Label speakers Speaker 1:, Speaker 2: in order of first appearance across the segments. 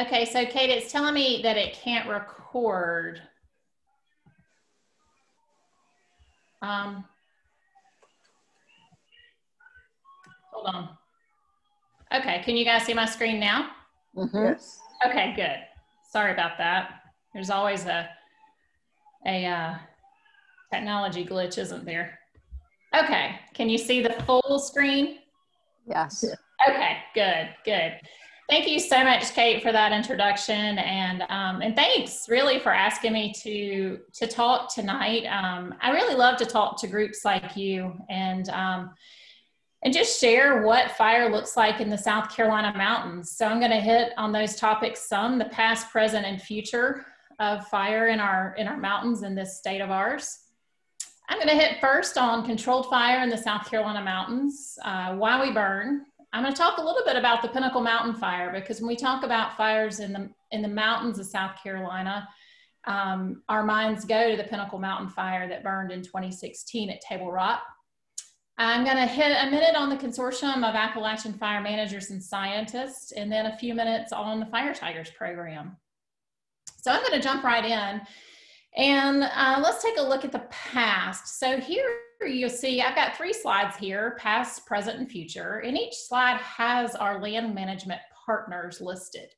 Speaker 1: Okay, so Kate, it's telling me that it can't record. Um, hold on. Okay, can you guys see my screen now?
Speaker 2: Mhm.
Speaker 3: Yes.
Speaker 1: Okay, good. Sorry about that. There's always a a uh, technology glitch, isn't there? Okay, can you see the full screen?
Speaker 2: Yes.
Speaker 1: Okay, good, good. Thank you so much, Kate, for that introduction, and um, and thanks really for asking me to to talk tonight. Um, I really love to talk to groups like you, and um, and just share what fire looks like in the South Carolina mountains. So I'm going to hit on those topics some: the past, present, and future of fire in our in our mountains in this state of ours. I'm going to hit first on controlled fire in the South Carolina mountains, uh, why we burn. I'm going to talk a little bit about the Pinnacle Mountain Fire because when we talk about fires in the in the mountains of South Carolina, um, our minds go to the Pinnacle Mountain Fire that burned in 2016 at Table Rock. I'm going to hit a minute on the consortium of Appalachian fire managers and scientists, and then a few minutes on the Fire Tigers program. So I'm going to jump right in. And uh, let's take a look at the past. So here you'll see I've got three slides here, past, present, and future. And each slide has our land management partners listed.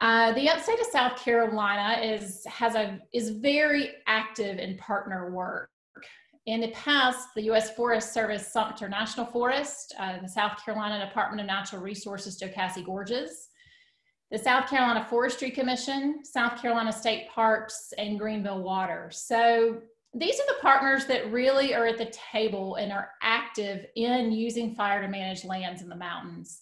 Speaker 1: Uh, the upstate of South Carolina is, has a, is very active in partner work. In the past, the U.S. Forest Service Sumter National Forest, uh, the South Carolina Department of Natural Resources Jocassee Gorges, the South Carolina Forestry Commission, South Carolina State Parks, and Greenville Water. So these are the partners that really are at the table and are active in using fire to manage lands in the mountains.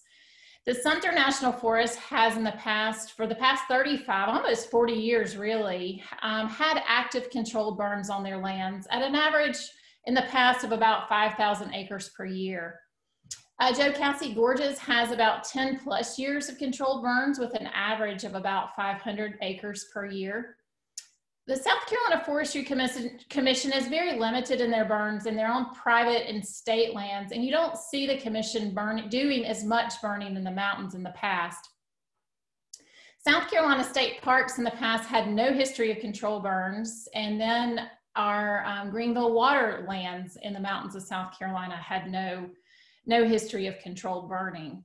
Speaker 1: The Sumter National Forest has in the past, for the past 35, almost 40 years really, um, had active controlled burns on their lands at an average in the past of about 5,000 acres per year. Uh, Cassie Gorges has about 10 plus years of controlled burns with an average of about 500 acres per year. The South Carolina Forestry Commission, Commission is very limited in their burns and they're on private and state lands and you don't see the commission burn, doing as much burning in the mountains in the past. South Carolina State Parks in the past had no history of control burns and then our um, Greenville water lands in the mountains of South Carolina had no no history of controlled burning.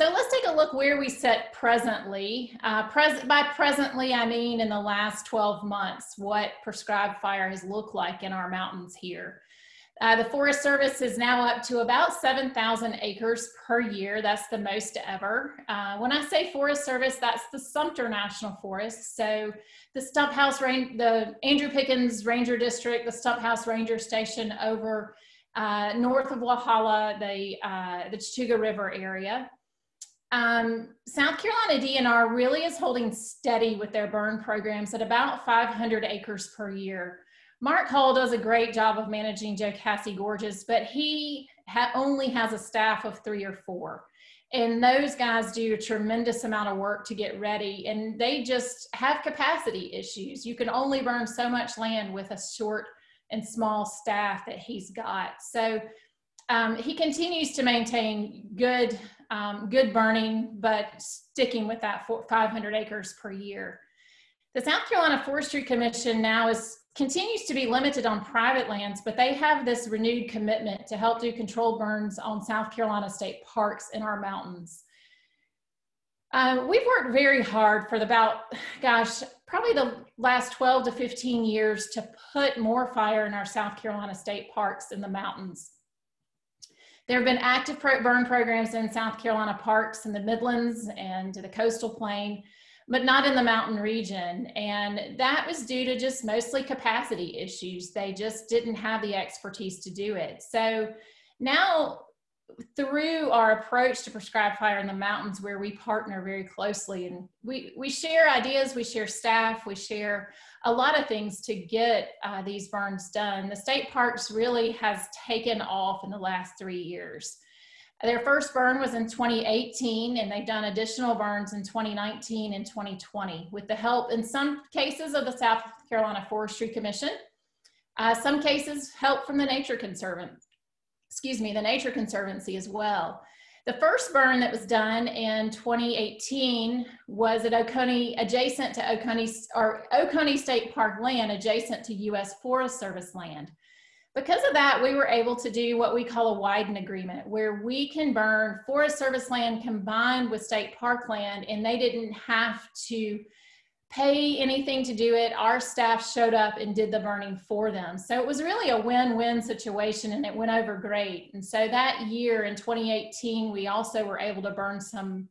Speaker 1: So let's take a look where we sit presently. Uh, pres by presently, I mean in the last 12 months, what prescribed fire has looked like in our mountains here. Uh, the Forest Service is now up to about 7,000 acres per year. That's the most ever. Uh, when I say Forest Service, that's the Sumter National Forest. So the Stump House Range, the Andrew Pickens Ranger District, the Stump House Ranger Station over uh, north of Walhalla, the, uh, the Chattooga River area. Um, South Carolina DNR really is holding steady with their burn programs at about 500 acres per year. Mark Hall does a great job of managing Jocassee Gorges, but he ha only has a staff of three or four. And those guys do a tremendous amount of work to get ready, and they just have capacity issues. You can only burn so much land with a short and small staff that he's got. So um, he continues to maintain good, um, good burning, but sticking with that 500 acres per year. The South Carolina Forestry Commission now is continues to be limited on private lands, but they have this renewed commitment to help do controlled burns on South Carolina state parks in our mountains. Uh, we've worked very hard for about, gosh, probably the last 12 to 15 years to put more fire in our South Carolina state parks in the mountains. There have been active burn programs in South Carolina parks in the Midlands and the coastal plain, but not in the mountain region. And that was due to just mostly capacity issues. They just didn't have the expertise to do it. So now through our approach to prescribed fire in the mountains where we partner very closely and we, we share ideas, we share staff, we share a lot of things to get uh, these burns done. The state parks really has taken off in the last three years. Their first burn was in 2018 and they've done additional burns in 2019 and 2020 with the help in some cases of the South Carolina Forestry Commission, uh, some cases help from the Nature Conservancy excuse me, the Nature Conservancy as well. The first burn that was done in 2018 was at Oconee, adjacent to Oconee, or Oconee State Park land, adjacent to U.S. Forest Service land. Because of that, we were able to do what we call a Wyden agreement, where we can burn Forest Service land combined with state park land, and they didn't have to pay anything to do it. Our staff showed up and did the burning for them. So it was really a win-win situation and it went over great. And so that year in 2018, we also were able to burn some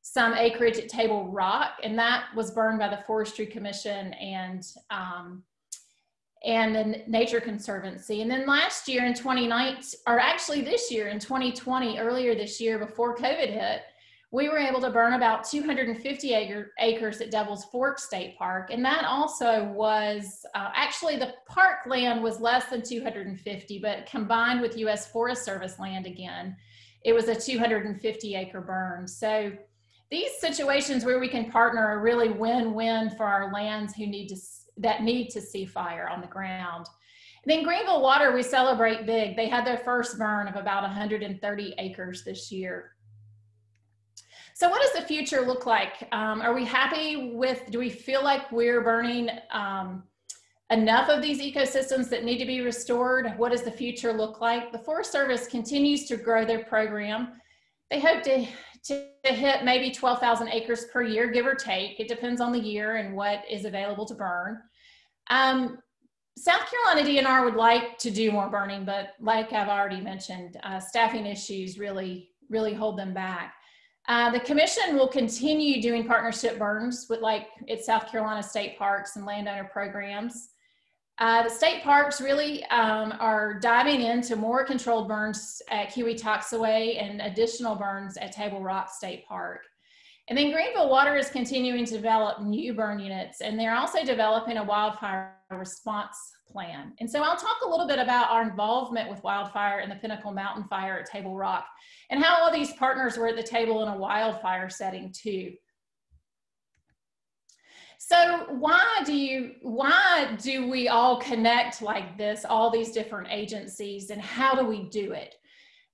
Speaker 1: some acreage at Table Rock, and that was burned by the Forestry Commission and um, and the Nature Conservancy. And then last year in 2019, or actually this year in 2020, earlier this year before COVID hit, we were able to burn about 250 acre, acres at Devil's Fork State Park. And that also was uh, actually the park land was less than 250, but combined with US Forest Service land again, it was a 250 acre burn. So these situations where we can partner are really win-win for our lands who need to that need to see fire on the ground. And then Greenville Water, we celebrate big. They had their first burn of about 130 acres this year. So what does the future look like? Um, are we happy with, do we feel like we're burning um, enough of these ecosystems that need to be restored? What does the future look like? The Forest Service continues to grow their program. They hope to, to hit maybe 12,000 acres per year, give or take. It depends on the year and what is available to burn. Um, South Carolina DNR would like to do more burning, but like I've already mentioned, uh, staffing issues really, really hold them back. Uh, the commission will continue doing partnership burns with like its South Carolina state parks and landowner programs. Uh, the state parks really um, are diving into more controlled burns at Keowee-Toxaway and additional burns at Table Rock State Park. And then Greenville Water is continuing to develop new burn units, and they're also developing a wildfire response plan. And so I'll talk a little bit about our involvement with wildfire and the Pinnacle Mountain Fire at Table Rock and how all these partners were at the table in a wildfire setting too. So why do you why do we all connect like this, all these different agencies, and how do we do it?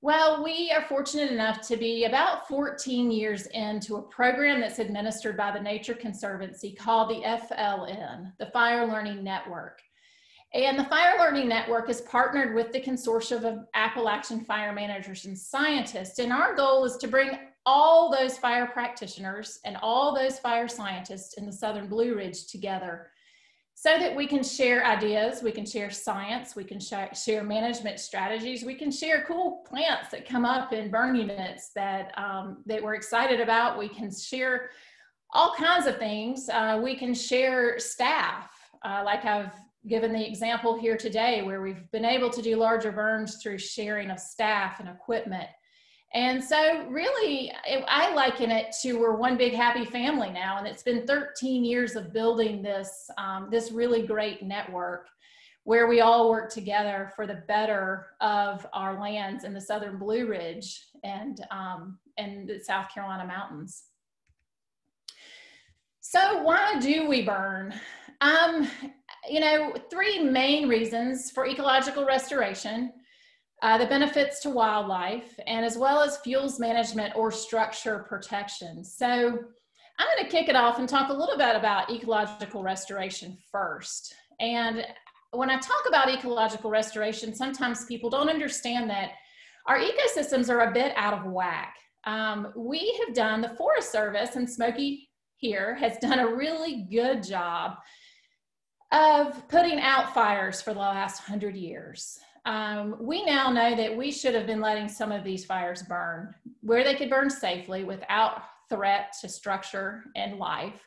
Speaker 1: Well, we are fortunate enough to be about 14 years into a program that's administered by the Nature Conservancy called the FLN, the Fire Learning Network. And the Fire Learning Network is partnered with the consortium of Appalachian fire managers and scientists. And our goal is to bring all those fire practitioners and all those fire scientists in the Southern Blue Ridge together so that we can share ideas, we can share science, we can sh share management strategies, we can share cool plants that come up in burn units that, um, that we're excited about. We can share all kinds of things. Uh, we can share staff, uh, like I've given the example here today where we've been able to do larger burns through sharing of staff and equipment. And so really, it, I liken it to we're one big happy family now, and it's been 13 years of building this, um, this really great network where we all work together for the better of our lands in the Southern Blue Ridge and, um, and the South Carolina mountains. So why do we burn? Um, you know, three main reasons for ecological restoration, uh, the benefits to wildlife, and as well as fuels management or structure protection. So I'm going to kick it off and talk a little bit about ecological restoration first. And when I talk about ecological restoration, sometimes people don't understand that our ecosystems are a bit out of whack. Um, we have done, the Forest Service and Smokey here has done a really good job of putting out fires for the last hundred years. Um, we now know that we should have been letting some of these fires burn where they could burn safely without threat to structure and life.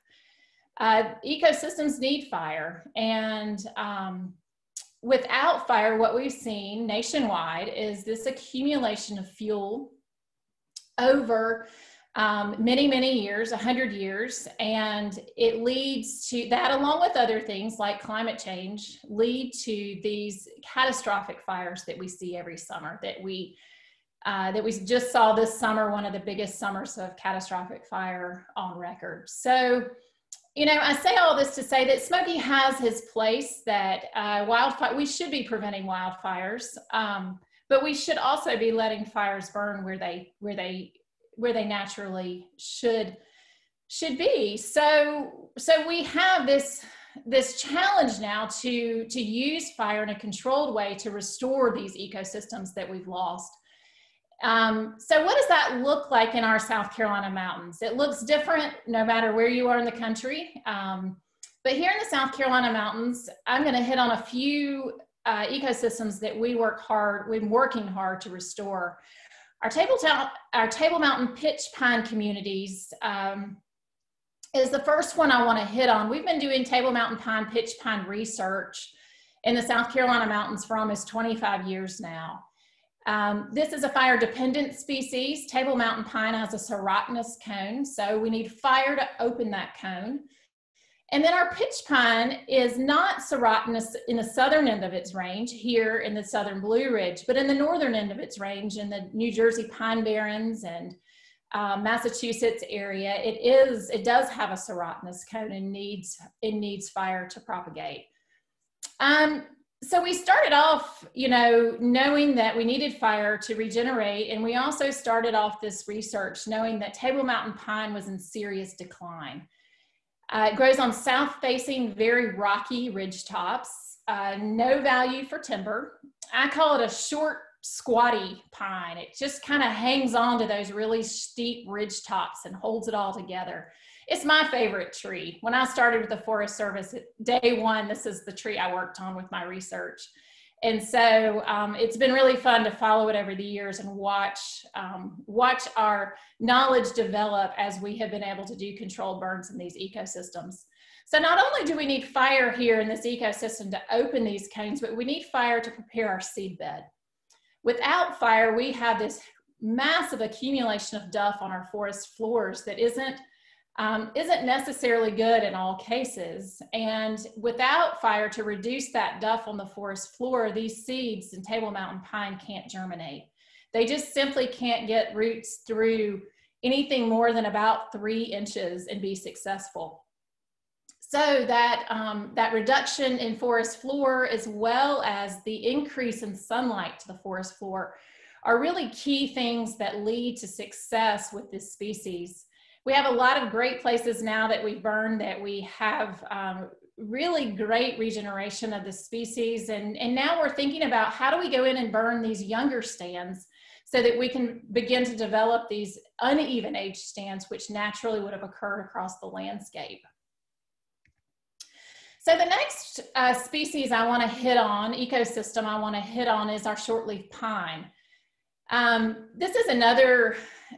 Speaker 1: Uh, ecosystems need fire and um, without fire, what we've seen nationwide is this accumulation of fuel over um, many, many years, 100 years, and it leads to that, along with other things like climate change, lead to these catastrophic fires that we see every summer. That we uh, that we just saw this summer, one of the biggest summers of catastrophic fire on record. So, you know, I say all this to say that Smokey has his place. That uh, wildfire, we should be preventing wildfires. Um, but we should also be letting fires burn where they where they where they naturally should should be. So so we have this this challenge now to to use fire in a controlled way to restore these ecosystems that we've lost. Um, so what does that look like in our South Carolina mountains? It looks different no matter where you are in the country. Um, but here in the South Carolina mountains, I'm going to hit on a few uh, ecosystems that we work hard, we've been working hard to restore. Our Table, our Table Mountain pitch pine communities um, is the first one I want to hit on. We've been doing Table Mountain pine pitch pine research in the South Carolina mountains for almost 25 years now. Um, this is a fire dependent species. Table Mountain pine has a serotinous cone, so we need fire to open that cone. And then our pitch pine is not serotinous in the southern end of its range here in the southern Blue Ridge, but in the northern end of its range in the New Jersey Pine Barrens and uh, Massachusetts area, it is it does have a serotinous cone and needs it needs fire to propagate. Um, so we started off, you know, knowing that we needed fire to regenerate, and we also started off this research knowing that Table Mountain pine was in serious decline. Uh, it grows on south facing, very rocky ridge tops. Uh, no value for timber. I call it a short, squatty pine. It just kind of hangs on to those really steep ridge tops and holds it all together. It's my favorite tree. When I started with the Forest Service, day one, this is the tree I worked on with my research. And so um, it's been really fun to follow it over the years and watch, um, watch our knowledge develop as we have been able to do controlled burns in these ecosystems. So not only do we need fire here in this ecosystem to open these cones, but we need fire to prepare our seed bed. Without fire, we have this massive accumulation of duff on our forest floors that isn't um, isn't necessarily good in all cases. And without fire to reduce that duff on the forest floor, these seeds in Table Mountain pine can't germinate. They just simply can't get roots through anything more than about three inches and be successful. So that, um, that reduction in forest floor as well as the increase in sunlight to the forest floor are really key things that lead to success with this species we have a lot of great places now that we burn that we have um, really great regeneration of the species. And, and now we're thinking about how do we go in and burn these younger stands so that we can begin to develop these uneven age stands, which naturally would have occurred across the landscape. So the next uh, species I want to hit on, ecosystem I want to hit on is our shortleaf pine. Um, this is another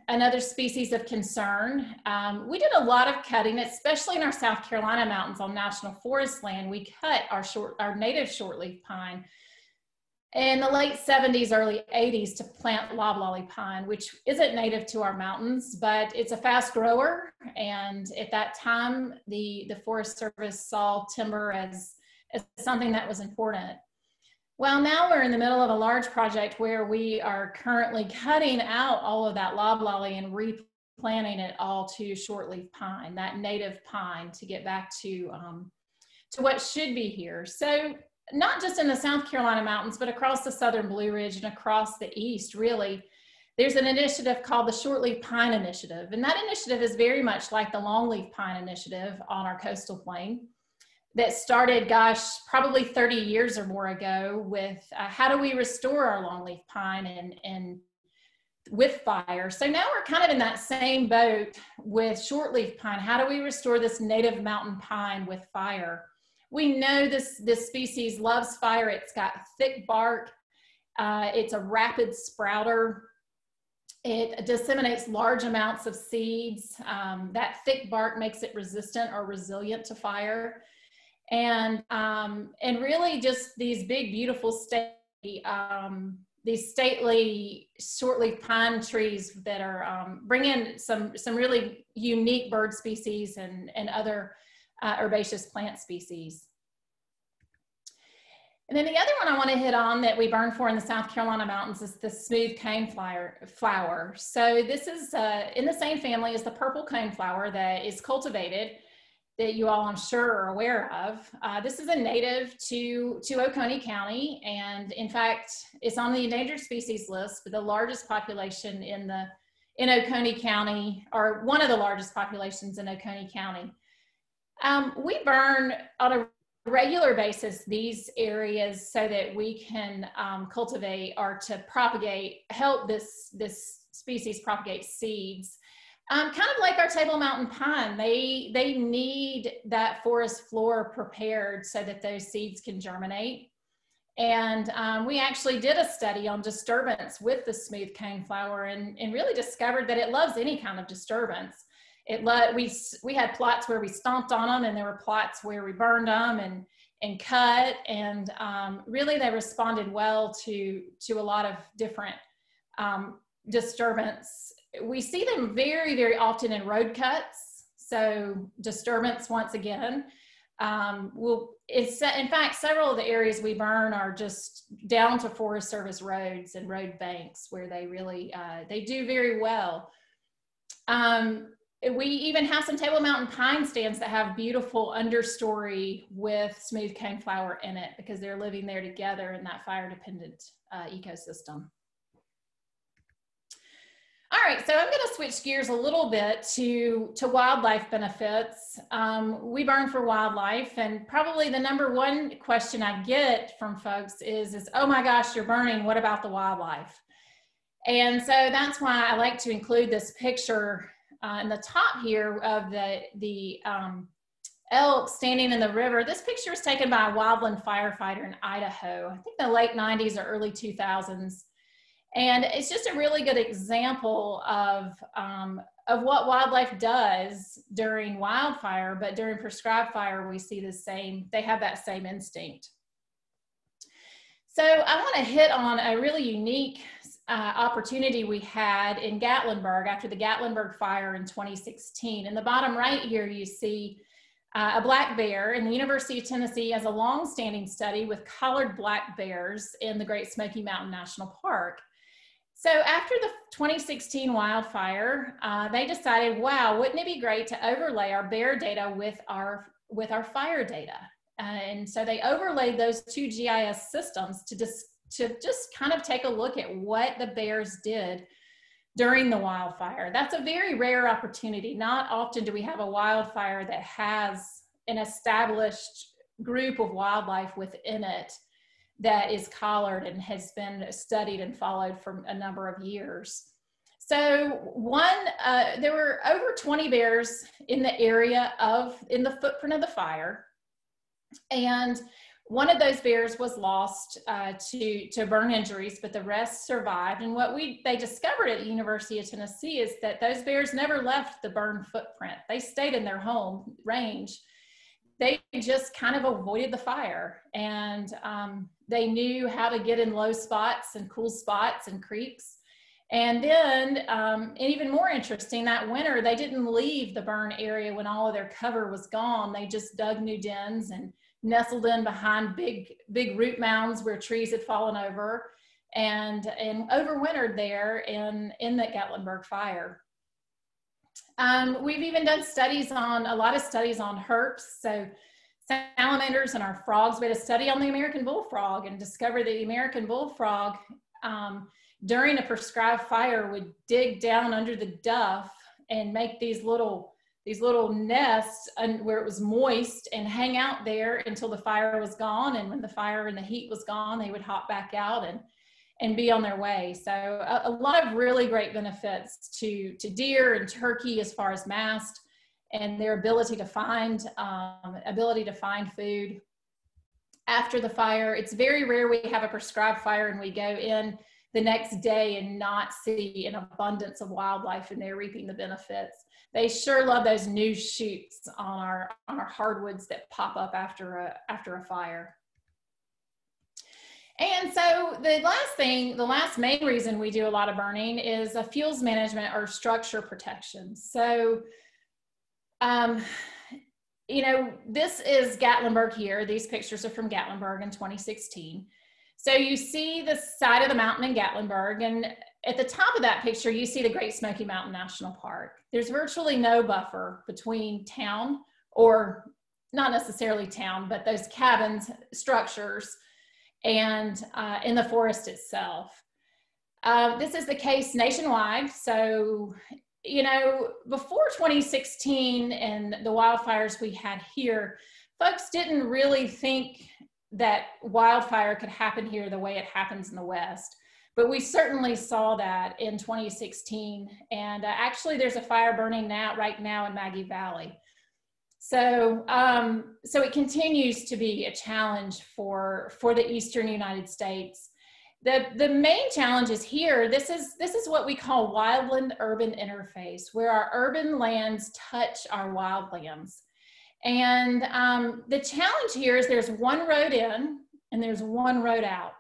Speaker 1: another species of concern. Um, we did a lot of cutting, especially in our South Carolina mountains on national forest land. We cut our short, our native shortleaf pine in the late 70s, early 80s to plant loblolly pine, which isn't native to our mountains, but it's a fast grower. And at that time, the, the Forest Service saw timber as, as something that was important. Well, now we're in the middle of a large project where we are currently cutting out all of that loblolly and replanting it all to shortleaf pine, that native pine, to get back to um, to what should be here. So not just in the South Carolina mountains, but across the Southern Blue Ridge and across the East, really, there's an initiative called the Shortleaf Pine Initiative. And that initiative is very much like the Longleaf Pine Initiative on our coastal plain that started, gosh, probably 30 years or more ago with uh, how do we restore our longleaf pine and, and with fire. So now we're kind of in that same boat with shortleaf pine. How do we restore this native mountain pine with fire? We know this, this species loves fire. It's got thick bark. Uh, it's a rapid sprouter. It disseminates large amounts of seeds. Um, that thick bark makes it resistant or resilient to fire and um, and really just these big beautiful state um, these stately shortleaf pine trees that are um, bringing some some really unique bird species and and other uh, herbaceous plant species. And then the other one I want to hit on that we burn for in the South Carolina mountains is the smooth cone flower. flower. So this is uh, in the same family as the purple cone flower that is cultivated that you all, I'm sure, are aware of. Uh, this is a native to, to Oconee County, and in fact, it's on the endangered species list, but the largest population in the in Oconee County, or one of the largest populations in Oconee County. Um, we burn on a regular basis these areas so that we can um, cultivate or to propagate, help this, this species propagate seeds. Um, kind of like our Table Mountain pine, they, they need that forest floor prepared so that those seeds can germinate. And um, we actually did a study on disturbance with the smooth coneflower and, and really discovered that it loves any kind of disturbance. It let, we, we had plots where we stomped on them and there were plots where we burned them and, and cut. And um, really they responded well to, to a lot of different um, disturbance we see them very, very often in road cuts. So disturbance once again. Um, we'll, it's in fact several of the areas we burn are just down to Forest Service roads and road banks where they really uh, they do very well. Um, we even have some Table Mountain pine stands that have beautiful understory with smooth coneflower in it because they're living there together in that fire dependent uh, ecosystem. All right, so I'm going to switch gears a little bit to, to wildlife benefits. Um, we burn for wildlife, and probably the number one question I get from folks is, is, oh my gosh, you're burning, what about the wildlife? And so that's why I like to include this picture uh, in the top here of the, the um, elk standing in the river. This picture was taken by a wildland firefighter in Idaho, I think the late 90s or early 2000s. And it's just a really good example of, um, of what wildlife does during wildfire, but during prescribed fire, we see the same, they have that same instinct. So I want to hit on a really unique uh, opportunity we had in Gatlinburg after the Gatlinburg fire in 2016. In the bottom right here, you see uh, a black bear, and the University of Tennessee has a long-standing study with collared black bears in the Great Smoky Mountain National Park. So after the 2016 wildfire, uh, they decided, wow, wouldn't it be great to overlay our bear data with our, with our fire data? and so they overlaid those two GIS systems to just, to just kind of take a look at what the bears did during the wildfire. That's a very rare opportunity. Not often do we have a wildfire that has an established group of wildlife within it that is collared and has been studied and followed for a number of years. So one, uh, there were over 20 bears in the area of, in the footprint of the fire. And one of those bears was lost uh, to, to burn injuries, but the rest survived. And what we, they discovered at the University of Tennessee is that those bears never left the burn footprint. They stayed in their home range. They just kind of avoided the fire. And um, they knew how to get in low spots and cool spots and creeks. And then, um, and even more interesting, that winter, they didn't leave the burn area when all of their cover was gone. They just dug new dens and nestled in behind big, big root mounds where trees had fallen over and, and overwintered there in, in the Gatlinburg fire. Um, we've even done studies on, a lot of studies on herps. So salamanders and our frogs. We had a study on the American bullfrog and discovered that the American bullfrog um, during a prescribed fire would dig down under the duff and make these little these little nests where it was moist and hang out there until the fire was gone. And when the fire and the heat was gone they would hop back out and and be on their way. So a, a lot of really great benefits to to deer and turkey as far as mast and their ability to find um, ability to find food after the fire. It's very rare we have a prescribed fire and we go in the next day and not see an abundance of wildlife and they're reaping the benefits. They sure love those new shoots on our on our hardwoods that pop up after a after a fire. And so the last thing, the last main reason we do a lot of burning is a fuels management or structure protection. So um, you know, this is Gatlinburg here. These pictures are from Gatlinburg in 2016. So you see the side of the mountain in Gatlinburg, and at the top of that picture, you see the Great Smoky Mountain National Park. There's virtually no buffer between town or not necessarily town, but those cabins, structures, and uh, in the forest itself. Uh, this is the case nationwide. So, you know, before 2016 and the wildfires we had here, folks didn't really think that wildfire could happen here the way it happens in the West. But we certainly saw that in 2016. And uh, actually, there's a fire burning now, right now in Maggie Valley. So, um, so it continues to be a challenge for, for the Eastern United States. The, the main challenge is here. This is, this is what we call wildland urban interface, where our urban lands touch our wildlands. And um, the challenge here is there's one road in and there's one road out.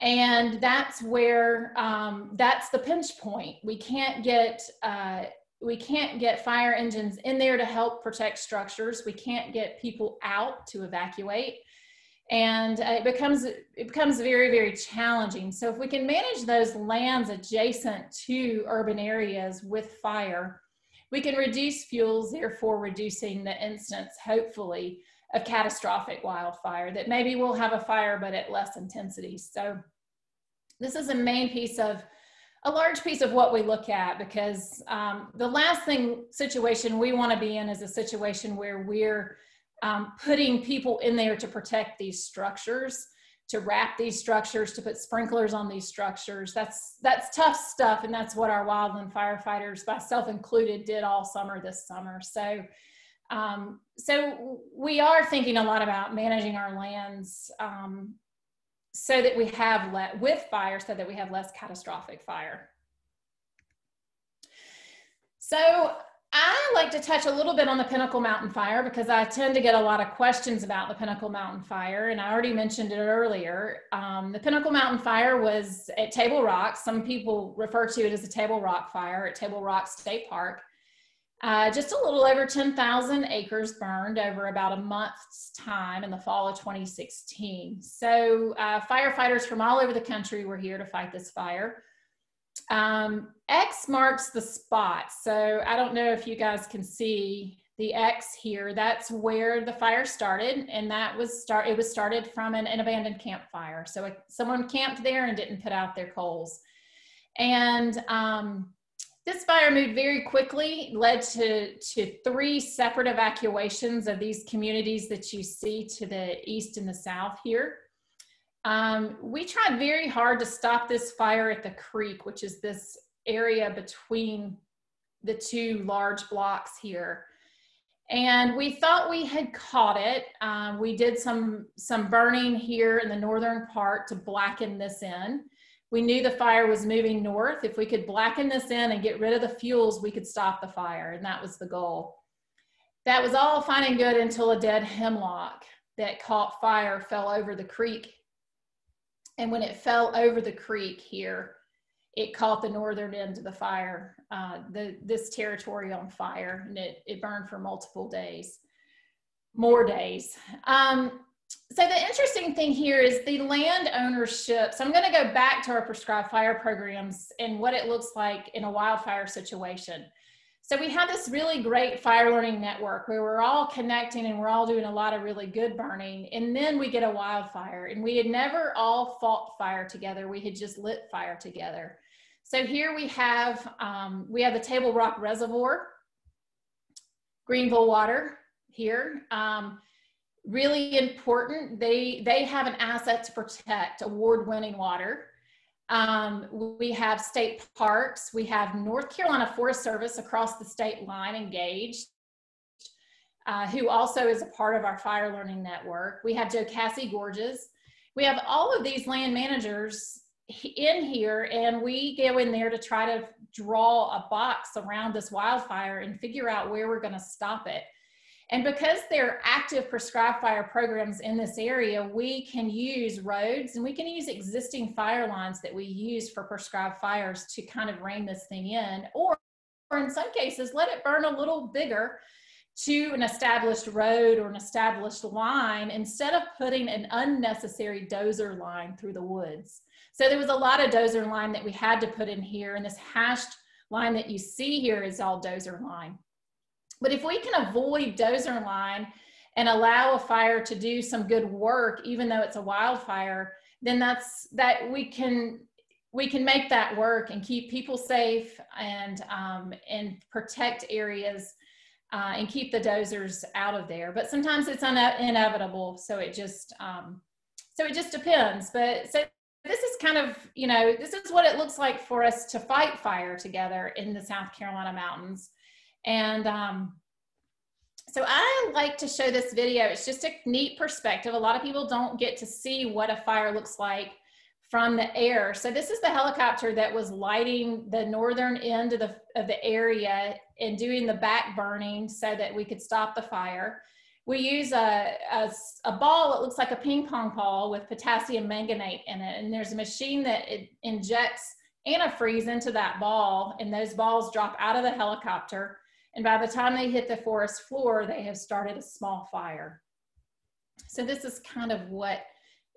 Speaker 1: And that's where, um, that's the pinch point. We can't get, uh, we can't get fire engines in there to help protect structures. We can't get people out to evacuate. And uh, it becomes, it becomes very, very challenging. So if we can manage those lands adjacent to urban areas with fire, we can reduce fuels, therefore reducing the instance, hopefully, of catastrophic wildfire that maybe we'll have a fire, but at less intensity. So this is a main piece of, a large piece of what we look at because um, the last thing situation we want to be in is a situation where we're um, putting people in there to protect these structures to wrap these structures, to put sprinklers on these structures. That's that's tough stuff, and that's what our wildland firefighters, myself included, did all summer this summer. So, um, so we are thinking a lot about managing our lands um, so that we have let with fire, so that we have less catastrophic fire. So I like to touch a little bit on the Pinnacle Mountain Fire because I tend to get a lot of questions about the Pinnacle Mountain Fire, and I already mentioned it earlier. Um, the Pinnacle Mountain Fire was at Table Rock. Some people refer to it as the Table Rock Fire at Table Rock State Park. Uh, just a little over 10,000 acres burned over about a month's time in the fall of 2016. So, uh, firefighters from all over the country were here to fight this fire. Um, X marks the spot. So I don't know if you guys can see the X here. That's where the fire started, and that was start. It was started from an, an abandoned campfire. So it, someone camped there and didn't put out their coals. And um, this fire moved very quickly, led to, to three separate evacuations of these communities that you see to the east and the south here. Um, we tried very hard to stop this fire at the creek, which is this area between the two large blocks here. And we thought we had caught it. Um, we did some, some burning here in the northern part to blacken this in. We knew the fire was moving north. If we could blacken this in and get rid of the fuels, we could stop the fire, and that was the goal. That was all fine and good until a dead hemlock that caught fire fell over the creek and when it fell over the creek here, it caught the northern end of the fire, uh, the, this territory on fire, and it, it burned for multiple days, more days. Um, so the interesting thing here is the land ownership. So I'm going to go back to our prescribed fire programs and what it looks like in a wildfire situation. So we have this really great fire learning network where we're all connecting and we're all doing a lot of really good burning. And then we get a wildfire and we had never all fought fire together. We had just lit fire together. So here we have, um, we have the Table Rock Reservoir, Greenville Water here. Um, really important. They, they have an asset to protect award-winning water. Um, we have state parks. We have North Carolina Forest Service across the state line engaged, uh, who also is a part of our fire learning network. We have Jocassee Gorges. We have all of these land managers in here and we go in there to try to draw a box around this wildfire and figure out where we're going to stop it. And because there are active prescribed fire programs in this area, we can use roads and we can use existing fire lines that we use for prescribed fires to kind of rein this thing in, or, or in some cases, let it burn a little bigger to an established road or an established line instead of putting an unnecessary dozer line through the woods. So there was a lot of dozer line that we had to put in here, and this hashed line that you see here is all dozer line. But if we can avoid dozer line and allow a fire to do some good work, even though it's a wildfire, then that's that we can we can make that work and keep people safe and um, and protect areas uh, and keep the dozers out of there. But sometimes it's inevitable, so it just um, so it just depends. But so this is kind of you know this is what it looks like for us to fight fire together in the South Carolina mountains, and um, so I like to show this video. It's just a neat perspective. A lot of people don't get to see what a fire looks like from the air. So this is the helicopter that was lighting the northern end of the, of the area and doing the back burning so that we could stop the fire. We use a, a, a ball that looks like a ping pong ball with potassium manganate in it. And there's a machine that injects antifreeze into that ball and those balls drop out of the helicopter. And by the time they hit the forest floor, they have started a small fire. So this is kind of what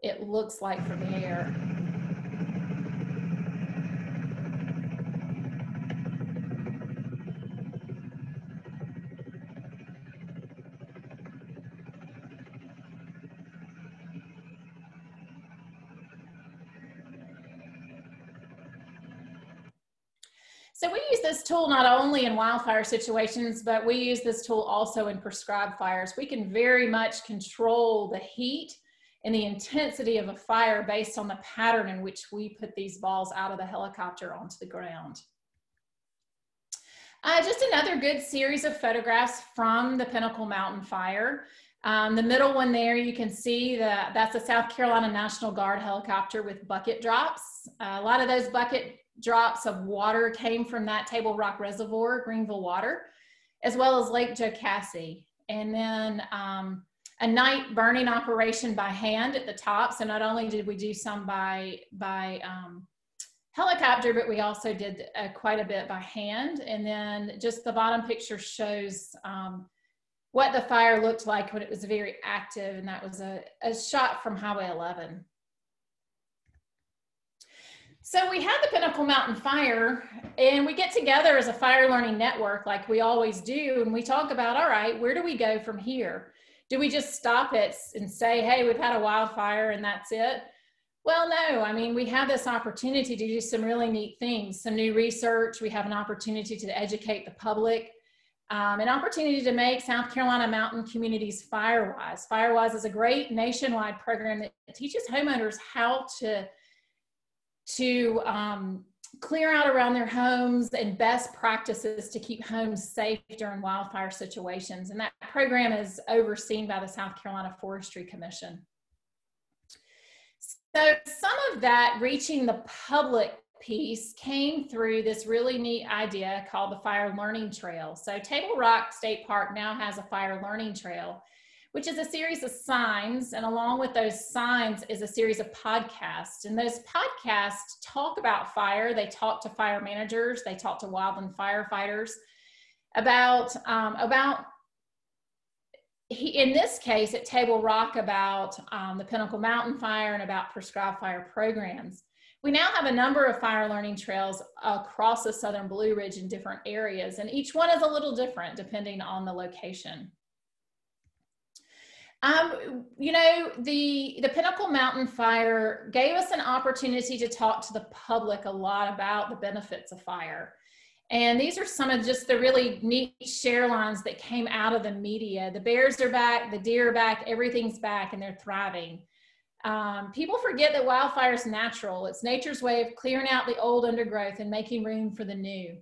Speaker 1: it looks like from the air. So we use this tool not only in wildfire situations, but we use this tool also in prescribed fires. We can very much control the heat and the intensity of a fire based on the pattern in which we put these balls out of the helicopter onto the ground. Uh, just another good series of photographs from the Pinnacle Mountain Fire. Um, the middle one there, you can see that that's a South Carolina National Guard helicopter with bucket drops. Uh, a lot of those bucket drops of water came from that Table Rock Reservoir, Greenville Water, as well as Lake Jocassee. And then um, a night burning operation by hand at the top. So not only did we do some by, by um, helicopter, but we also did uh, quite a bit by hand. And then just the bottom picture shows um, what the fire looked like when it was very active. And that was a, a shot from Highway 11. So we had the Pinnacle Mountain Fire, and we get together as a fire learning network like we always do, and we talk about, all right, where do we go from here? Do we just stop it and say, hey, we've had a wildfire and that's it? Well, no, I mean, we have this opportunity to do some really neat things, some new research. We have an opportunity to educate the public, um, an opportunity to make South Carolina mountain communities FireWise. FireWise is a great nationwide program that teaches homeowners how to to um, clear out around their homes and best practices to keep homes safe during wildfire situations. And that program is overseen by the South Carolina Forestry Commission. So some of that reaching the public piece came through this really neat idea called the Fire Learning Trail. So Table Rock State Park now has a fire learning trail which is a series of signs. And along with those signs is a series of podcasts. And those podcasts talk about fire. They talk to fire managers, they talk to wildland firefighters about, um, about he, in this case at Table Rock about um, the Pinnacle Mountain Fire and about prescribed fire programs. We now have a number of fire learning trails across the Southern Blue Ridge in different areas, and each one is a little different depending on the location. Um, you know, the the Pinnacle Mountain Fire gave us an opportunity to talk to the public a lot about the benefits of fire. And these are some of just the really neat share lines that came out of the media. The bears are back, the deer are back, everything's back, and they're thriving. Um, people forget that wildfire is natural. It's nature's way of clearing out the old undergrowth and making room for the new.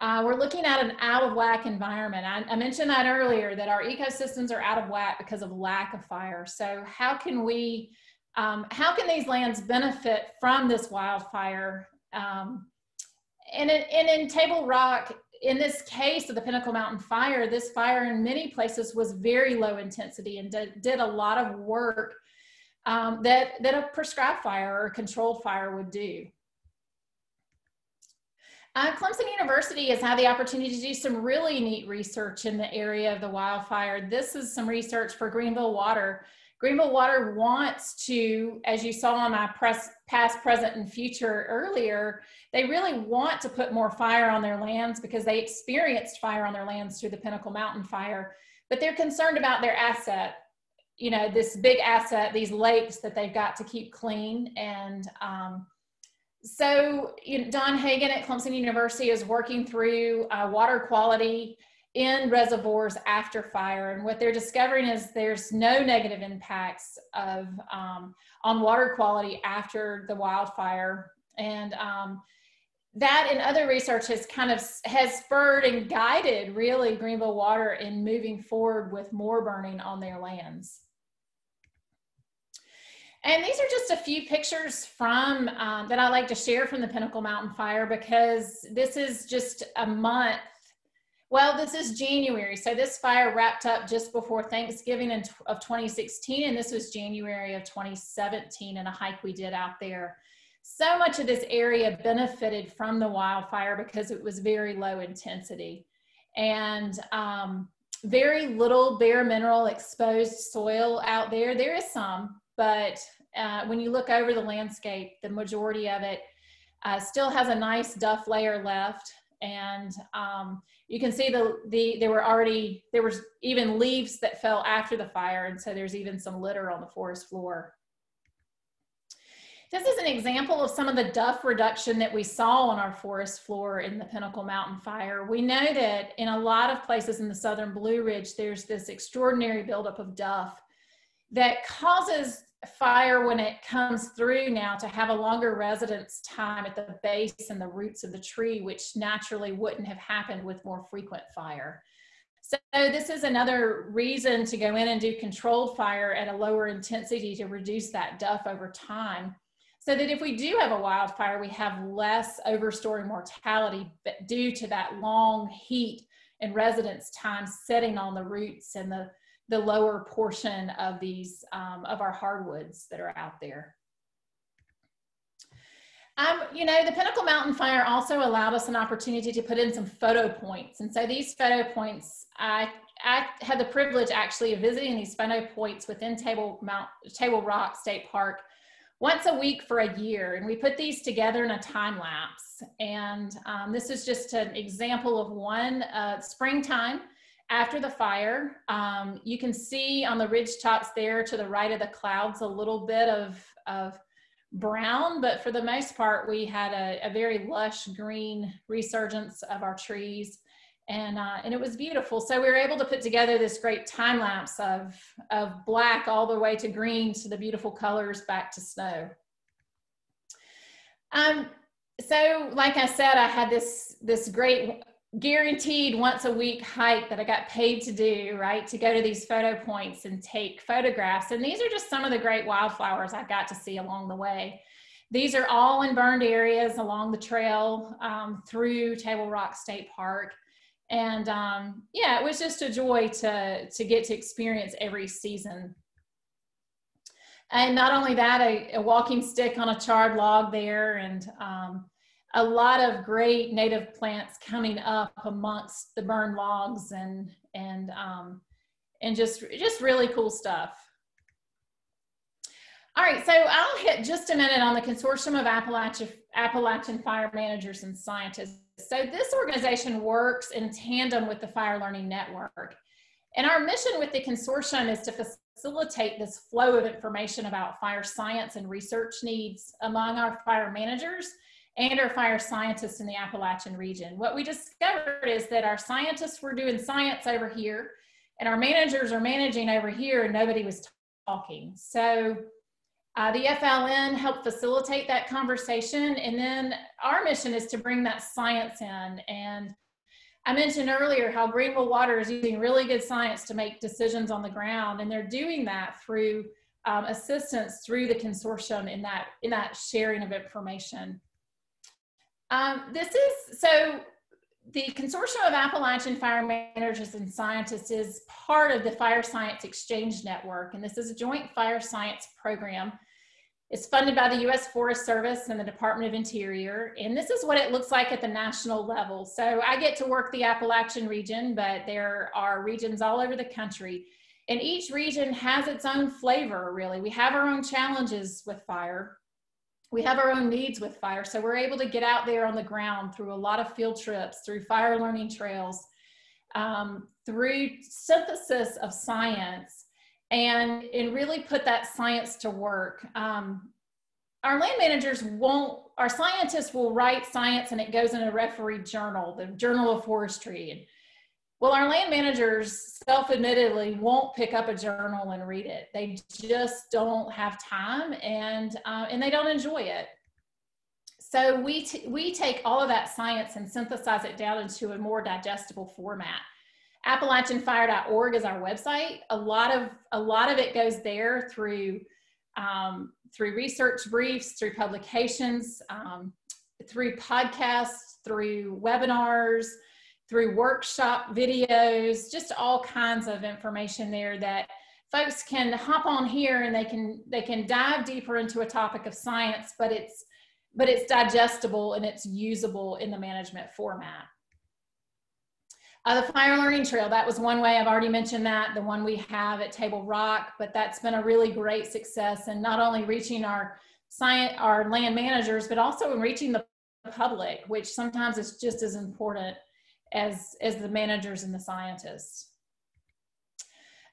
Speaker 1: Uh, we're looking at an out of whack environment. I, I, mentioned that earlier that our ecosystems are out of whack because of lack of fire. So how can we, um, how can these lands benefit from this wildfire? Um, and, in, and in Table Rock, in this case of the Pinnacle Mountain fire, this fire in many places was very low intensity and did, did a lot of work um, that, that a prescribed fire or a controlled fire would do. Uh, Clemson University has had the opportunity to do some really neat research in the area of the wildfire. This is some research for Greenville Water. Greenville Water wants to, as you saw on my press, past, present, and future earlier, they really want to put more fire on their lands because they experienced fire on their lands through the Pinnacle Mountain fire, but they're concerned about their asset. You know, this big asset, these lakes that they've got to keep clean. And um, so you know, Don Hagan at Clemson University is working through uh, water quality in reservoirs after fire. And what they're discovering is there's no negative impacts of um, on water quality after the wildfire. And um, that and other research has kind of has spurred and guided really Greenville Water in moving forward with more burning on their lands. And these are just a few pictures from um, that I like to share from the Pinnacle Mountain Fire because this is just a month well, this is January. So this fire wrapped up just before Thanksgiving in, of 2016, and this was January of 2017 in a hike we did out there. So much of this area benefited from the wildfire because it was very low intensity and um, very little bare mineral exposed soil out there. There is some, but uh, when you look over the landscape, the majority of it uh, still has a nice duff layer left and um, you can see the the there were already there was even leaves that fell after the fire and so there's even some litter on the forest floor this is an example of some of the duff reduction that we saw on our forest floor in the Pinnacle Mountain fire. We know that in a lot of places in the southern Blue Ridge, there's this extraordinary buildup of duff that causes fire when it comes through now to have a longer residence time at the base and the roots of the tree, which naturally wouldn't have happened with more frequent fire. So this is another reason to go in and do controlled fire at a lower intensity to reduce that duff over time. So that if we do have a wildfire, we have less overstory mortality but due to that long heat and residence time setting on the roots and the the lower portion of these, um, of our hardwoods that are out there. Um, you know, the Pinnacle Mountain Fire also allowed us an opportunity to put in some photo points. And so these photo points, I, I had the privilege actually of visiting these photo points within Table, Mount, Table Rock State Park once a week for a year. And we put these together in a time lapse. And um, this is just an example of one uh, springtime after the fire. Um, you can see on the ridge tops there to the right of the clouds a little bit of, of brown, but for the most part, we had a, a very lush green resurgence of our trees. And, uh, and it was beautiful. So we were able to put together this great time lapse of, of black all the way to green to the beautiful colors back to snow. Um, so like I said, I had this, this great guaranteed once a week hike that I got paid to do, right? To go to these photo points and take photographs. And these are just some of the great wildflowers I got to see along the way. These are all in burned areas along the trail um, through Table Rock State Park. And um, yeah, it was just a joy to, to get to experience every season. And not only that, a, a walking stick on a charred log there and um, a lot of great native plants coming up amongst the burned logs and and um, and just just really cool stuff. All right, so I'll hit just a minute on the Consortium of Appalachian, Appalachian Fire Managers and Scientists. So this organization works in tandem with the Fire Learning Network. And our mission with the consortium is to facilitate this flow of information about fire science and research needs among our fire managers and our fire scientists in the Appalachian region. What we discovered is that our scientists were doing science over here and our managers are managing over here and nobody was talking. So uh, the FLN helped facilitate that conversation. And then our mission is to bring that science in. And I mentioned earlier how Greenville Water is using really good science to make decisions on the ground. And they're doing that through um, assistance through the consortium in that, in that sharing of information. Um, this is, so the Consortium of Appalachian Fire Managers and Scientists is part of the Fire Science Exchange Network, and this is a joint fire science program. It's funded by the U.S. Forest Service and the Department of Interior, and this is what it looks like at the national level. So I get to work the Appalachian region, but there are regions all over the country. And each region has its own flavor, really. We have our own challenges with fire. We have our own needs with fire. So we're able to get out there on the ground through a lot of field trips, through fire learning trails, um, through synthesis of science, and, and really put that science to work. Um, our land managers won't, our scientists will write science and it goes in a referee journal, the Journal of Forestry. Well, our land managers self admittedly won't pick up a journal and read it. They just don't have time and, uh, and they don't enjoy it. So we, we take all of that science and synthesize it down into a more digestible format. AppalachianFire.org is our website. A lot of a lot of it goes there through um, through research briefs, through publications, um, through podcasts, through webinars, through workshop videos, just all kinds of information there that folks can hop on here and they can they can dive deeper into a topic of science, but it's but it's digestible and it's usable in the management format. Uh, the Fire Learning Trail, that was one way, I've already mentioned that, the one we have at Table Rock, but that's been a really great success and not only reaching our science, our land managers, but also in reaching the public, which sometimes is just as important as, as the managers and the scientists.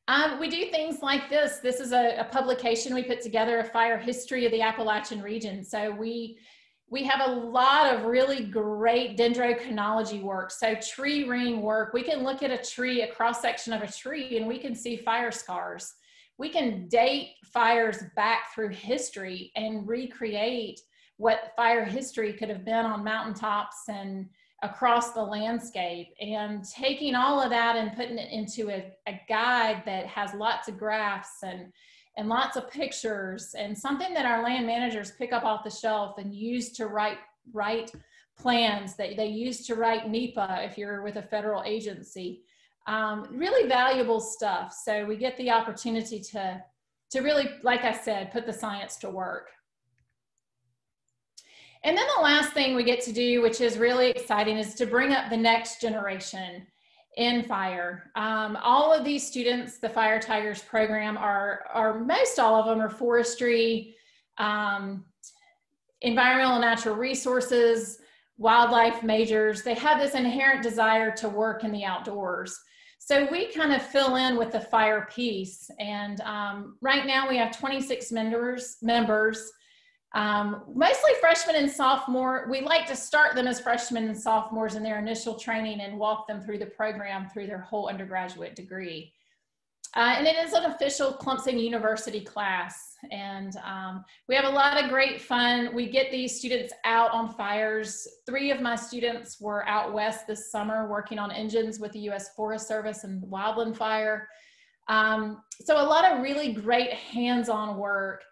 Speaker 1: Um, we do things like this. This is a, a, publication we put together, a fire history of the Appalachian region. So we we have a lot of really great dendrochronology work. So tree ring work, we can look at a tree, a cross section of a tree, and we can see fire scars. We can date fires back through history and recreate what fire history could have been on mountaintops and across the landscape. And taking all of that and putting it into a, a guide that has lots of graphs and and lots of pictures and something that our land managers pick up off the shelf and use to write write plans that they use to write NEPA if you're with a federal agency. Um, really valuable stuff. So we get the opportunity to, to really, like I said, put the science to work. And then the last thing we get to do, which is really exciting, is to bring up the next generation in fire. Um, all of these students, the Fire Tigers program, are, are most all of them are forestry, um, environmental and natural resources, wildlife majors. They have this inherent desire to work in the outdoors. So we kind of fill in with the fire piece. And um, right now we have 26 members, members um, mostly freshmen and sophomore. We like to start them as freshmen and sophomores in their initial training and walk them through the program through their whole undergraduate degree. Uh, and it is an official Clemson University class. And um, we have a lot of great fun. We get these students out on fires. Three of my students were out west this summer working on engines with the U.S. Forest Service and wildland fire. Um, so a lot of really great hands-on work.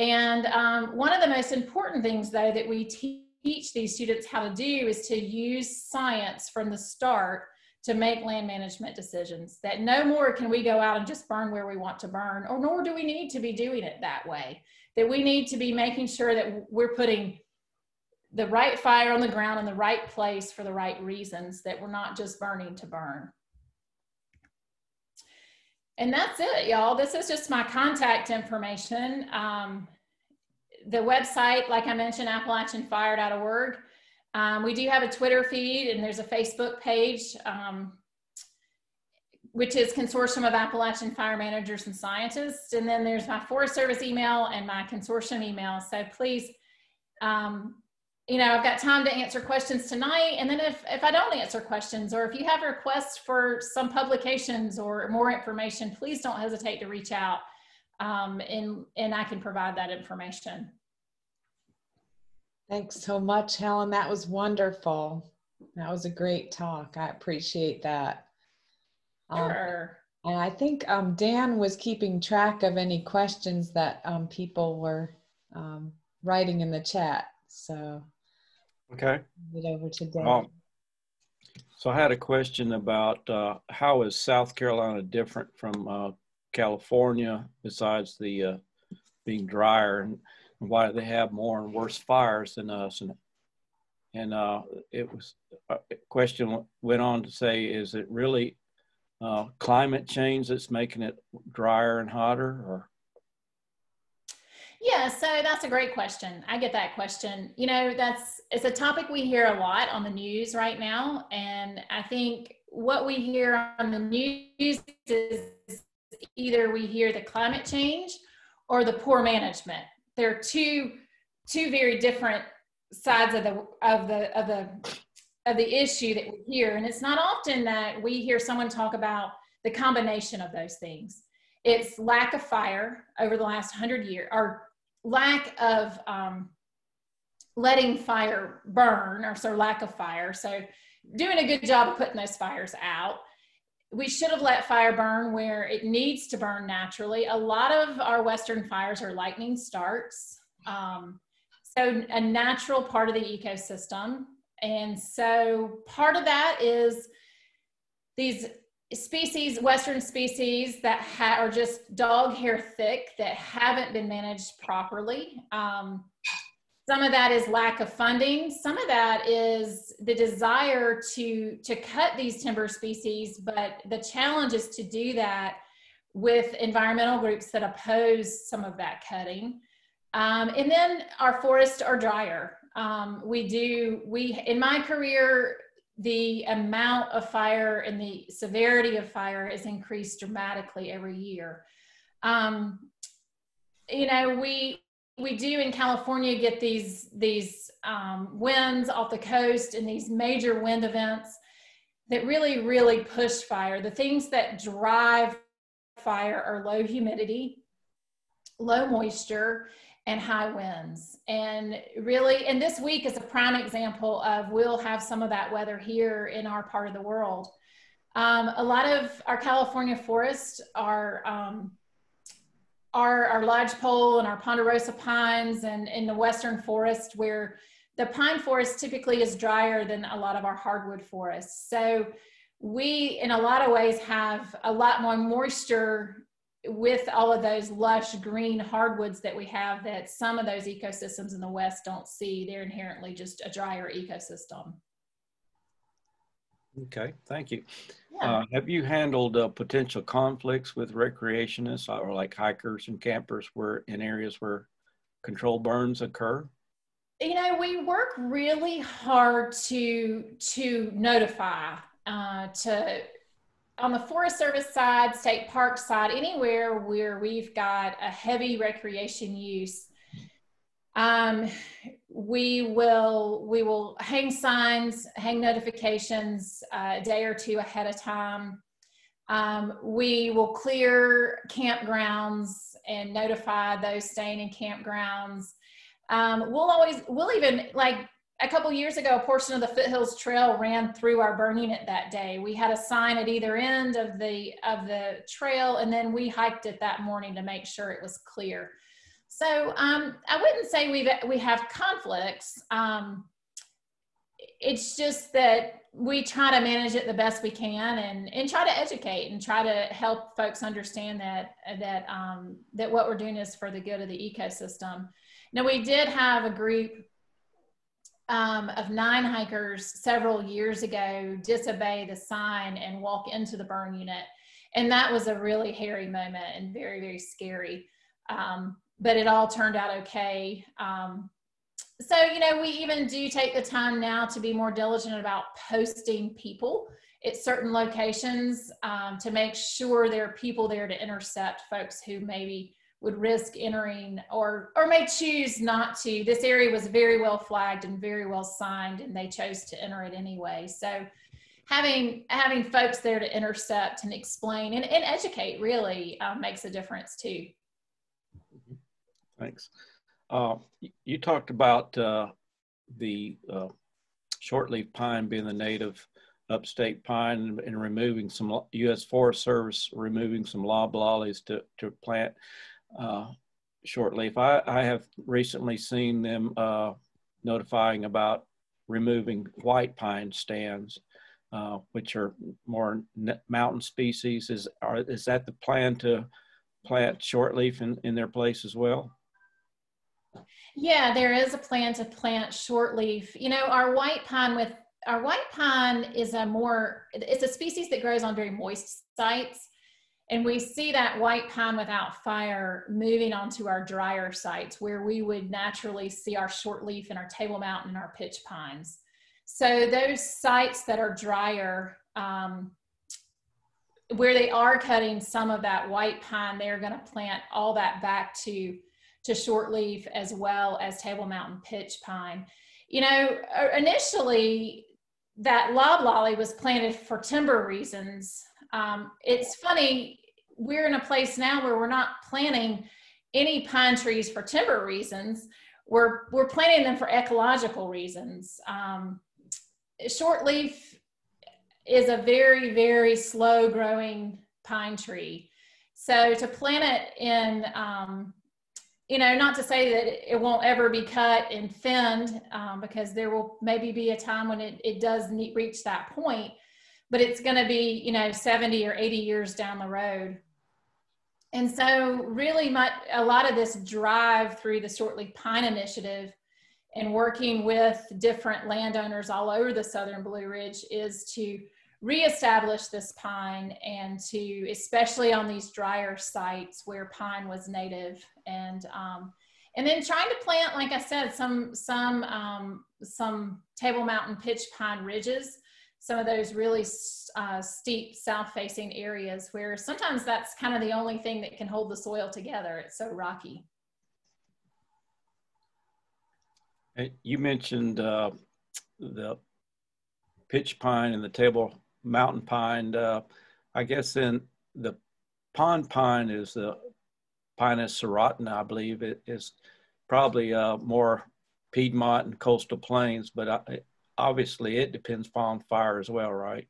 Speaker 1: And um, one of the most important things, though, that we teach these students how to do is to use science from the start to make land management decisions. That no more can we go out and just burn where we want to burn, or nor do we need to be doing it that way. That we need to be making sure that we're putting the right fire on the ground in the right place for the right reasons, that we're not just burning to burn. And that's it, y'all. This is just my contact information. Um, the website, like I mentioned, AppalachianFire.org. Um, we do have a Twitter feed and there's a Facebook page, um, which is Consortium of Appalachian Fire Managers and Scientists. And then there's my Forest Service email and my consortium email. So please um, you know, I've got time to answer questions tonight. And then if, if I don't answer questions or if you have requests for some publications or more information, please don't hesitate to reach out um, and, and I can provide that information.
Speaker 2: Thanks so much, Helen. That was wonderful. That was a great talk. I appreciate that.
Speaker 1: Um, sure.
Speaker 2: Um, and I think um, Dan was keeping track of any questions that um, people were um, writing in the chat. So
Speaker 3: Okay.
Speaker 2: It over to.
Speaker 3: Um, so I had a question about uh, how is South Carolina different from uh, California besides the uh, being drier and why do they have more and worse fires than us and and uh, it was a uh, question went on to say is it really uh, climate change that's making it drier and hotter or
Speaker 1: yeah, so that's a great question. I get that question. You know, that's it's a topic we hear a lot on the news right now, and I think what we hear on the news is either we hear the climate change or the poor management. They're two two very different sides of the of the of the of the issue that we hear, and it's not often that we hear someone talk about the combination of those things. It's lack of fire over the last hundred years, or lack of um, letting fire burn or so lack of fire. So doing a good job of putting those fires out. We should have let fire burn where it needs to burn naturally. A lot of our western fires are lightning starts. Um, so a natural part of the ecosystem. And so part of that is these species, Western species that ha- are just dog hair thick that haven't been managed properly. Um, some of that is lack of funding. Some of that is the desire to to cut these timber species, but the challenge is to do that with environmental groups that oppose some of that cutting. Um, and then our forests are drier. Um, we do we in my career the amount of fire and the severity of fire is increased dramatically every year. Um, you know, we we do in California get these these um, winds off the coast and these major wind events that really really push fire. The things that drive fire are low humidity, low moisture, and high winds. And really, and this week is a prime example of we'll have some of that weather here in our part of the world. Um, a lot of our California forests are um, our, our lodgepole and our ponderosa pines and in the western forest where the pine forest typically is drier than a lot of our hardwood forests. So we, in a lot of ways, have a lot more moisture with all of those lush green hardwoods that we have that some of those ecosystems in the west don't see they're inherently just a drier ecosystem.
Speaker 3: Okay thank you. Yeah. uh, have you handled uh, potential conflicts with recreationists or like hikers and campers where in areas where controlled burns occur?
Speaker 1: You know we work really hard to to notify uh, to on the Forest Service side, state park side, anywhere where we've got a heavy recreation use, um, we will we will hang signs, hang notifications uh, a day or two ahead of time. Um, we will clear campgrounds and notify those staying in campgrounds. Um, we'll always we'll even like a couple years ago, a portion of the Foothills Trail ran through our burn unit that day. We had a sign at either end of the of the trail, and then we hiked it that morning to make sure it was clear. So um, I wouldn't say we we have conflicts. Um, it's just that we try to manage it the best we can, and and try to educate and try to help folks understand that that um, that what we're doing is for the good of the ecosystem. Now we did have a group um, of nine hikers several years ago disobey the sign and walk into the burn unit. And that was a really hairy moment and very, very scary. Um, but it all turned out okay. Um, so, you know, we even do take the time now to be more diligent about posting people at certain locations um, to make sure there are people there to intercept folks who maybe would risk entering or or may choose not to. This area was very well flagged and very well signed and they chose to enter it anyway. So having having folks there to intercept and explain and, and educate really uh, makes a difference too.
Speaker 3: Thanks. Uh, you talked about uh, the uh, shortleaf pine being the native upstate pine and, removing some U.S. Forest Service removing some loblollies to, to plant uh, shortleaf. I, I have recently seen them uh, notifying about removing white pine stands, uh, which are more mountain species. Is, are, is that the plan to plant shortleaf in, in their place as well?
Speaker 1: Yeah, there is a plan to plant shortleaf. You know, our white pine with our white pine is a more, it's a species that grows on very moist sites. And we see that white pine without fire moving onto our drier sites where we would naturally see our shortleaf and our table mountain and our pitch pines. So those sites that are drier, um, where they are cutting some of that white pine, they're going to plant all that back to to shortleaf as well as table mountain pitch pine. You know, initially that loblolly was planted for timber reasons. Um, it's funny, we're in a place now where we're not planting any pine trees for timber reasons. We're, we're planting them for ecological reasons. Um, shortleaf is a very, very slow growing pine tree. So to plant it in um, you know, not to say that it won't ever be cut and thinned, um, because there will maybe be a time when it, it does reach that point, but it's going to be, you know, 70 or 80 years down the road. And so, really, much a lot of this drive through the Shortleaf Pine Initiative and working with different landowners all over the Southern Blue Ridge is to reestablish this pine and to especially on these drier sites where pine was native and um, and then trying to plant like i said some some um, some table mountain pitch pine ridges some of those really uh, steep south facing areas where sometimes that's kind of the only thing that can hold the soil together it's so rocky
Speaker 3: you mentioned uh, the pitch pine and the table mountain pine. Uh, I guess in the pond pine is the Pinus serotina, I believe. It is probably uh, more Piedmont and coastal plains, but I, obviously it depends upon fire as well, right?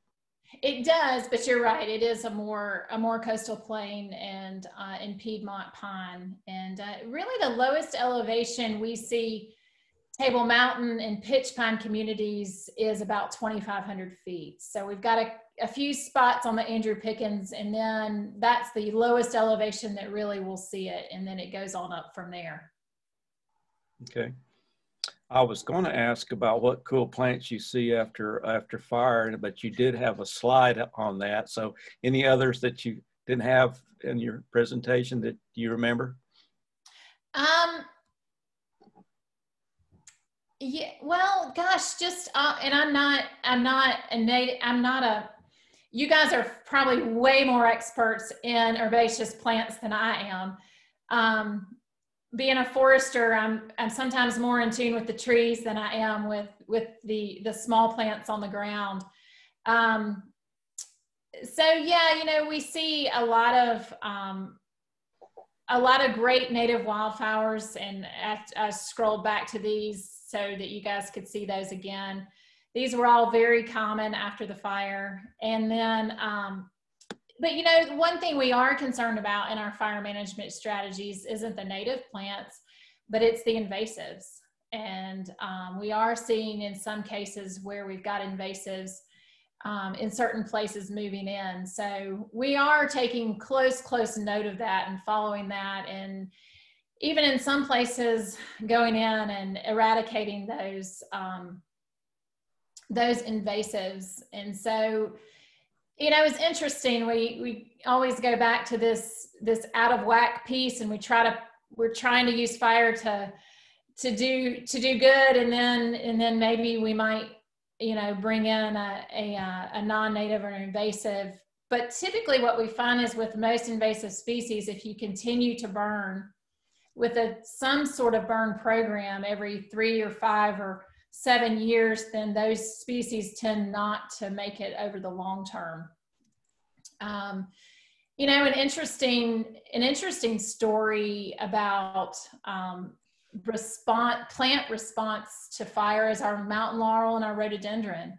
Speaker 1: It does, but you're right. It is a more a more coastal plain and uh, in Piedmont pine, and uh, really the lowest elevation we see Table Mountain and Pitch Pine communities is about 2,500 feet. So we've got a, a, few spots on the Andrew Pickens, and then that's the lowest elevation that really will see it, and then it goes on up from there.
Speaker 3: Okay. I was going to ask about what cool plants you see after after fire, but you did have a slide on that. So, any others that you didn't have in your presentation that you remember?
Speaker 1: Um, yeah, well, gosh, just uh, and I'm not, I'm not a native, I'm not a. You guys are probably way more experts in herbaceous plants than I am. Um, being a forester, I'm I'm sometimes more in tune with the trees than I am with with the the small plants on the ground. Um, so yeah, you know, we see a lot of um, a lot of great native wildflowers, and I, I scrolled back to these so that you guys could see those again. These were all very common after the fire. And then, um, but you know, one thing we are concerned about in our fire management strategies isn't the native plants, but it's the invasives. And um, we are seeing in some cases where we've got invasives um, in certain places moving in. So we are taking close, close note of that and following that and even in some places going in and eradicating those um, those invasives and so you know it's interesting we we always go back to this this out of whack piece and we try to we're trying to use fire to to do to do good and then and then maybe we might you know bring in a a, uh, a non-native or invasive. But typically what we find is with most invasive species if you continue to burn with a some sort of burn program every three or five or seven years, then those species tend not to make it over the long term. Um, you know, an interesting an interesting story about um, response plant response to fire is our mountain laurel and our rhododendron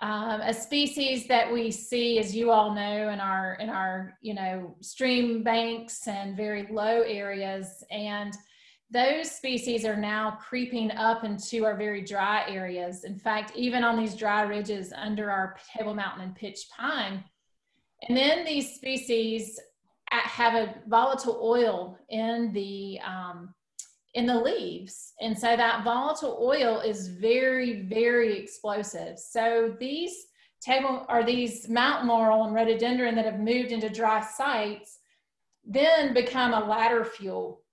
Speaker 1: um, a species that we see, as you all know, in our in our you know stream banks and very low areas, and those species are now creeping up into our very dry areas. In fact, even on these dry ridges under our Table Mountain and pitch pine, and then these species have a volatile oil in the um, in the leaves. And so that volatile oil is very, very explosive. So these table or these mountain laurel and rhododendron that have moved into dry sites then become a ladder fuel.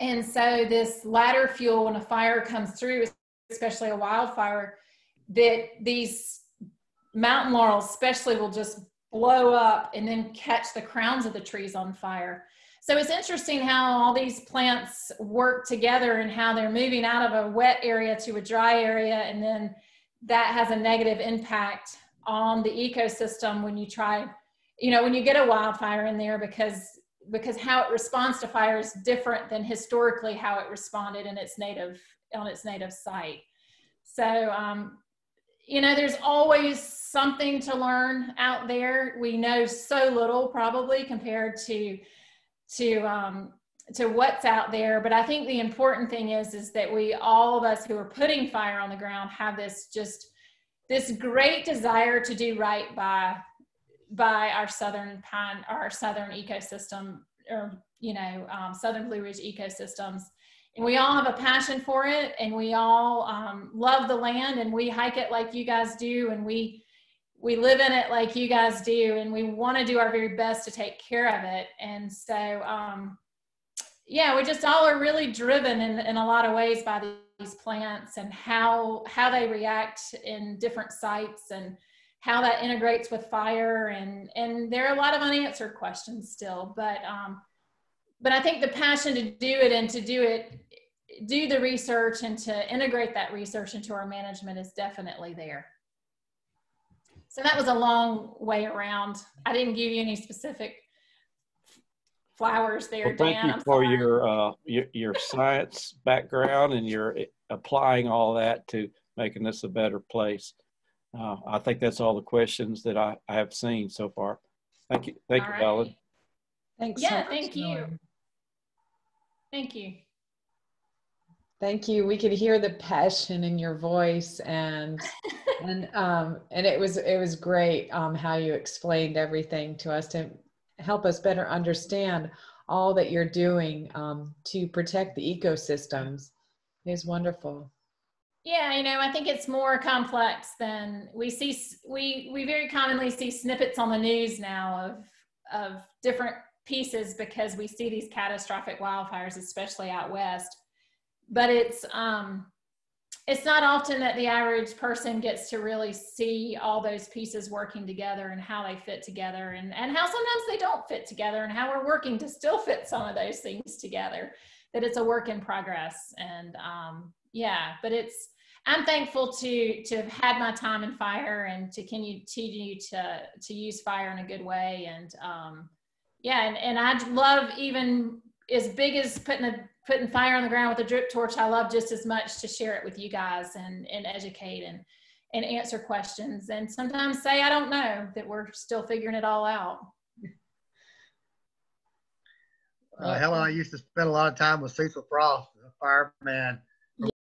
Speaker 1: And so this ladder fuel, when a fire comes through, especially a wildfire, that these mountain laurels especially will just blow up and then catch the crowns of the trees on fire. So it's interesting how all these plants work together and how they're moving out of a wet area to a dry area. And then that has a negative impact on the ecosystem when you try, you know, when you get a wildfire in there because because how it responds to fire is different than historically how it responded in its native on its native site. So um, you know, there's always something to learn out there. We know so little probably compared to to um, to what's out there. But I think the important thing is is that we all of us who are putting fire on the ground have this just this great desire to do right by by our southern pine our southern ecosystem or you know um, southern blue ridge ecosystems. And we all have a passion for it and we all um, love the land and we hike it like you guys do and we we live in it like you guys do and we want to do our very best to take care of it. And so um, yeah we just all are really driven in, in a lot of ways by these plants and how how they react in different sites and how that integrates with fire and and there are a lot of unanswered questions still but um, but I think the passion to do it and to do it do the research and to integrate that research into our management is definitely there. So that was a long way around. I didn't give you any specific flowers there,
Speaker 3: well, thank
Speaker 1: Dan.
Speaker 3: you for your, uh, your your science background and your applying all that to making this a better place. Uh, I think that's all the questions that I, I have seen so far. Thank you, thank all you, right. Helen.
Speaker 2: Thanks.
Speaker 1: Yeah, so thank you. Thank you.
Speaker 2: Thank you. We could hear the passion in your voice and and um and it was it was great um how you explained everything to us to help us better understand all that you're doing um, to protect the ecosystems is wonderful.
Speaker 1: Yeah, you know, I think it's more complex than we see. We we very commonly see snippets on the news now of of different pieces because we see these catastrophic wildfires, especially out west but it's um, it's not often that the average person gets to really see all those pieces working together and how they fit together and, and how sometimes they don't fit together and how we're working to still fit some of those things together that it's a work in progress and um, yeah but it's i'm thankful to to have had my time in fire and to continue to to use fire in a good way. And um, yeah and, and i love even as big as putting a putting fire on the ground with a drip torch i love just as much to share it with you guys and and educate and and answer questions and sometimes say i don't know that we're still figuring it all out.
Speaker 4: Uh, helen i used to spend a lot of time with cecil frost a fireman